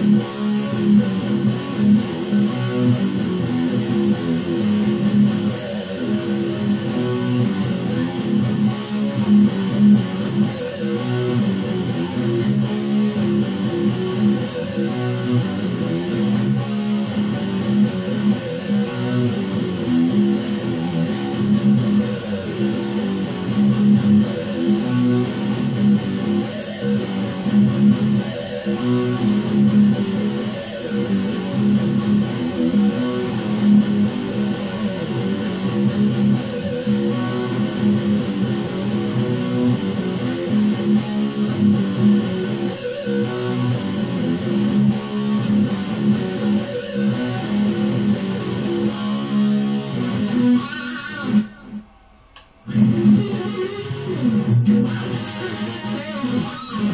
Thank you. うん